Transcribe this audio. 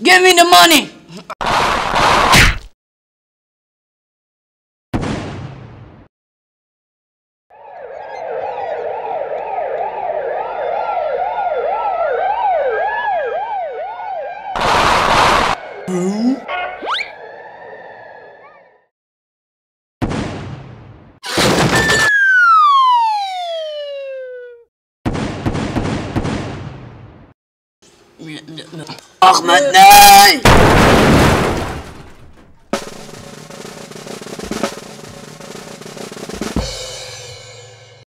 Give me the money! أغمدناي